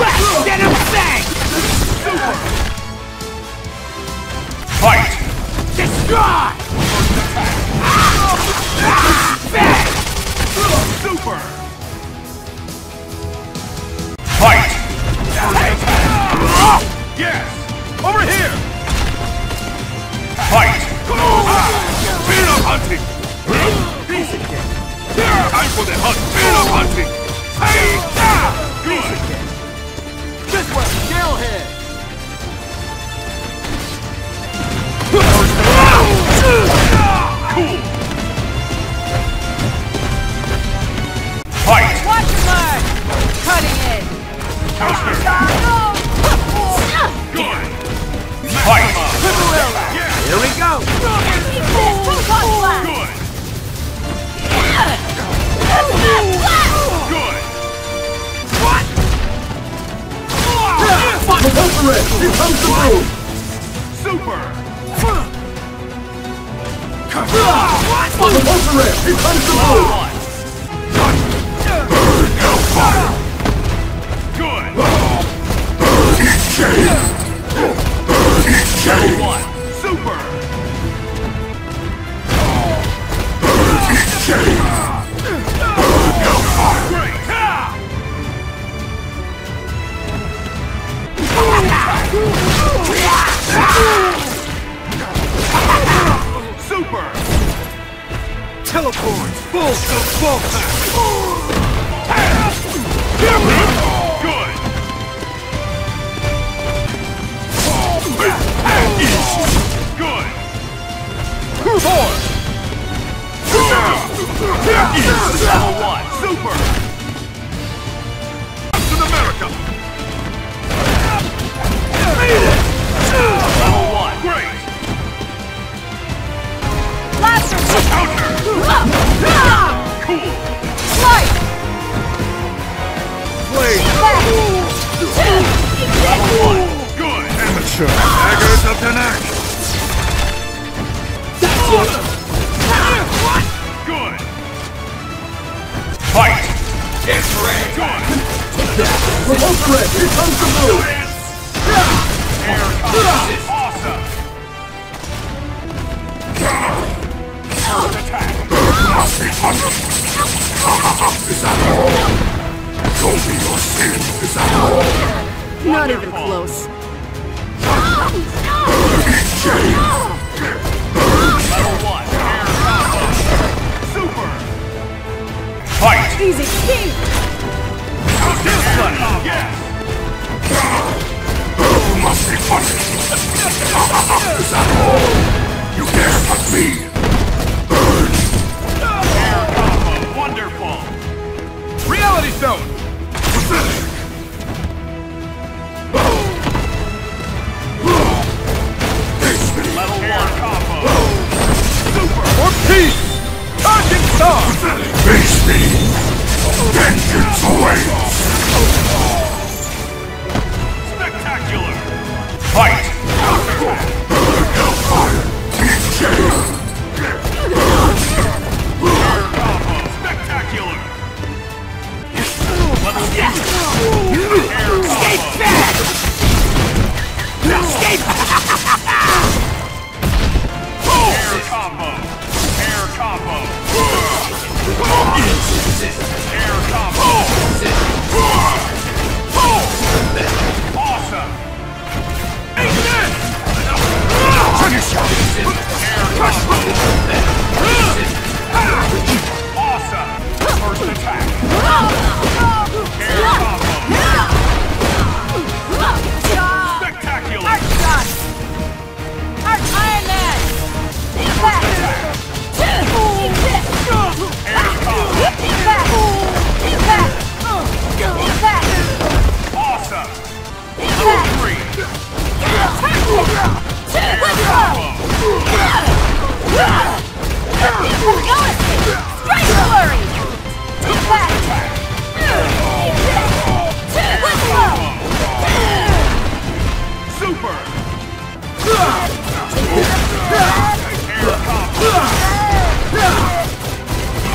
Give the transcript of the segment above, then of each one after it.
Get him bang! Fight! Destroy! Super! Fight! Yes! Over here! Fight! Venom hunting! Here comes the boom! One! Good! Amateur! Daggers of Danak! Good! Fight! Get ready! Good! Propulsor Red, here comes the boom! Air combat! Awesome! First! Is that all? Show me your sin, is that all? Not even close. Level one! Air combo! Super! Fight! Easy Steve! This one! Yes! You must be punished!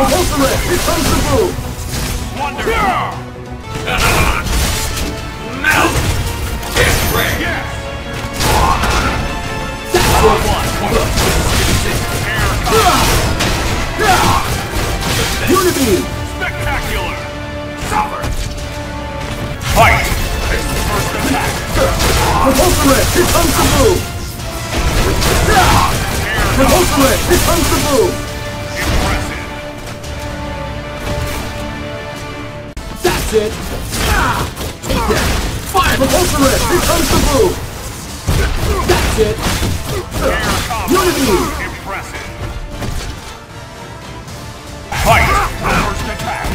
Propulsore, defensible! Wonder! Melt! History! Yes! That's one! Unibeam! Spectacular! Suffer! Fight! It's the first attack! Propulsore, defensible! Propulsore, defensible! That's it! Take that! Fire! Repulsor ray! Here comes the boom! That's it! Unity! Impressive. Fight. First attack.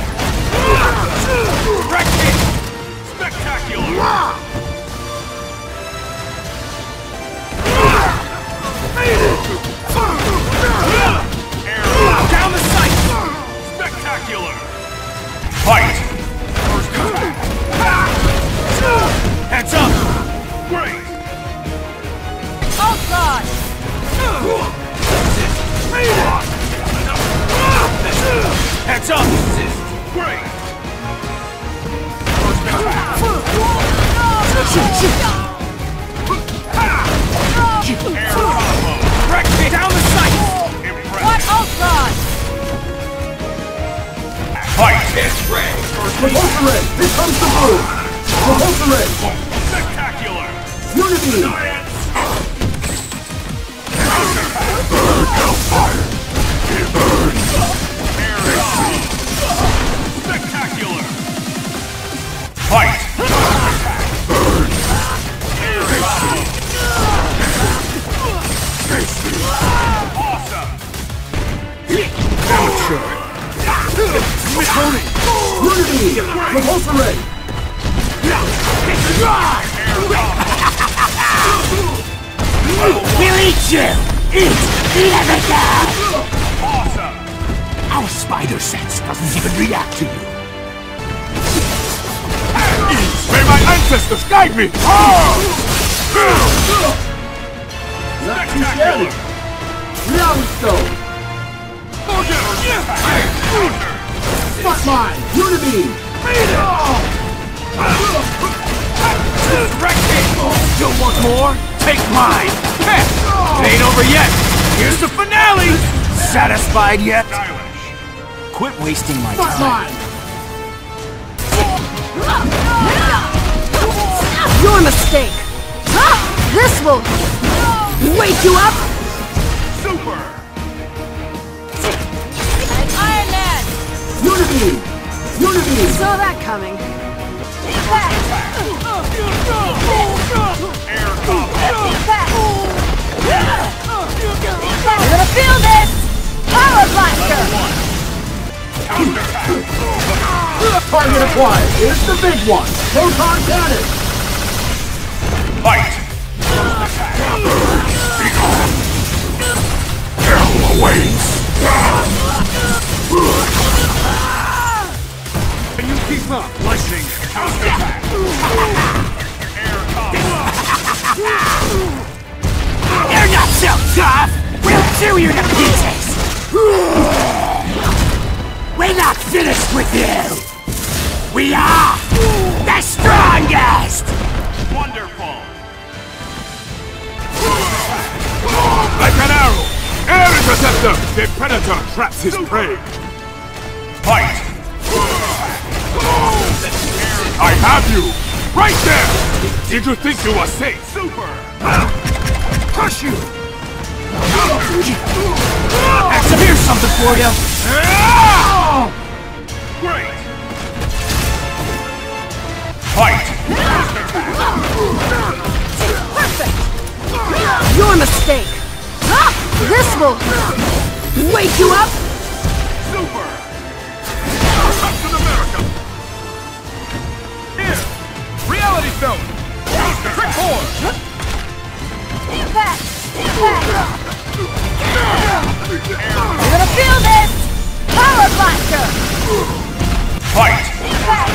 Direct hit. Spectacular. Down the sight. Spectacular. Heads up. Great. First attack. Air combo. Direct hit. Down the sight. What? Impressive. God! Fight. Repulsor ray! Here comes the boom! Repulsor ray! Spectacular. Unity! Air Eat! Awesome. Our spider sense doesn't even react to you. May my ancestors guide me. Not too shabby! Reality stone! Spot mine! Unity! Direct hit. You want more? Take mine! Heh. It ain't over yet. Here's the finale. Satisfied yet? Quit wasting my time. Your mistake! This will wake you up! Super. Iron Man! Unity! Unity! Saw that coming. Air Target acquired! Here's the big one! Proton cannon! Fight. Hell awaits! Can you keep up? Lightning counterattack. Air combo. You're not so tough! We'll chew you to pieces! We're not finished with you! We are the strongest! Wonderful. Like an arrow. Air interceptor. The predator traps his prey. Fight. I have you. Right there. Did you think you were safe? Super. Crush you. Here's something for you! Ah! Great. Fight. Your mistake! This will wake you up! Super. Captain America. Here. Reality Stone. Trick four. Impact! Impact! You're gonna feel this! Power Blaster! Fight. Impact!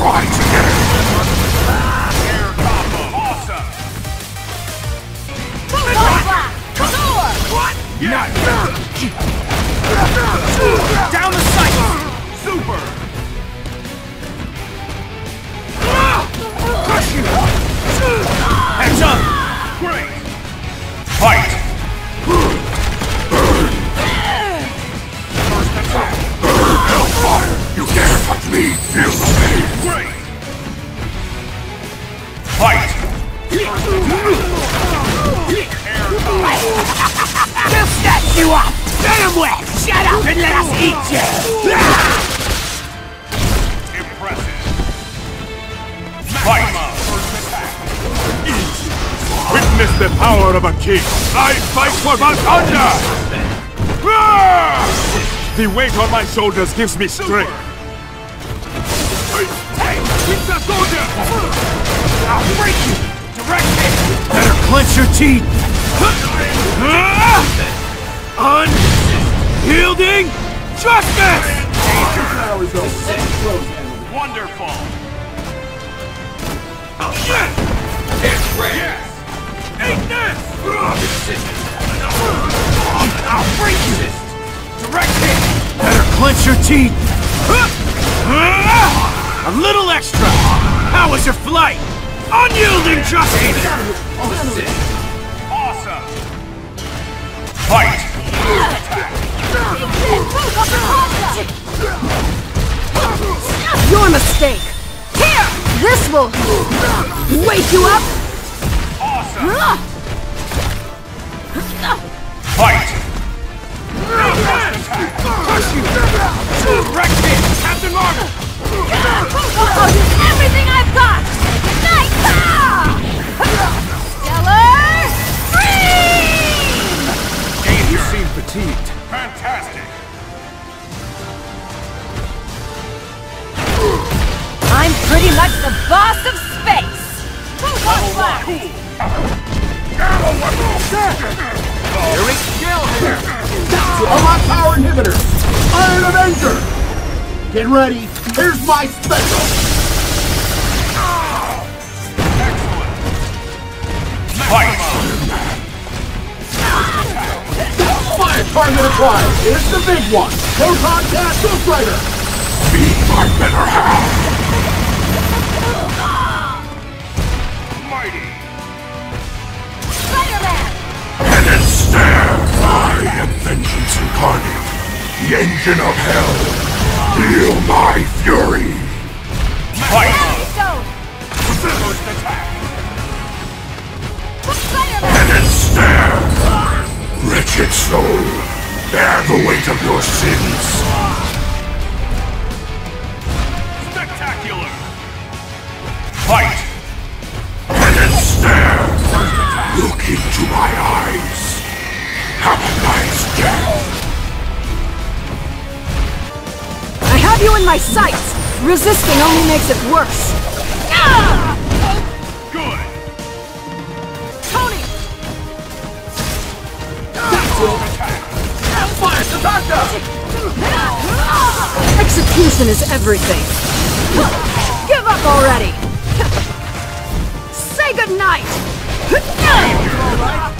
rise again! Air combo! Awesome! Yes! Down the sight! The power of a king! I fight for Wakanda! Ah! The weight on my shoulders gives me strength! Soldier! I'll break you! Direct hit! Better clench your teeth! Unyielding justice! Teeth! A little extra! How was your flight? Unyielding justice! Awesome! Fight! Your mistake! Here! This will wake you up! Awesome! Fight! Direct hit! Captain Marvel! I'll use everything I've got! Night! Stellar Stream! You seem fatigued. Fantastic! I'm pretty much the boss of space! Proton blast! All my power inhibitors! Iron Avenger! Get ready, here's my special! Fight! Fire target acquired! Here's the big one! Proton Gas Ghost Rider! Be my better half! Penance! I am vengeance incarnate! The engine of hell! Feel my fury! Fight! First attack! Penance stare! Wretched soul! Bear the weight of your sins! Spectacular! Fight! Penance stare! Look into my eyes! Have you in my sights! Resisting only makes it worse! Good! Tony! Fire! Execution is everything! Give up already! Say goodnight! Awesome!